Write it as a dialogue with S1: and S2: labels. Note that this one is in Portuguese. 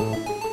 S1: Música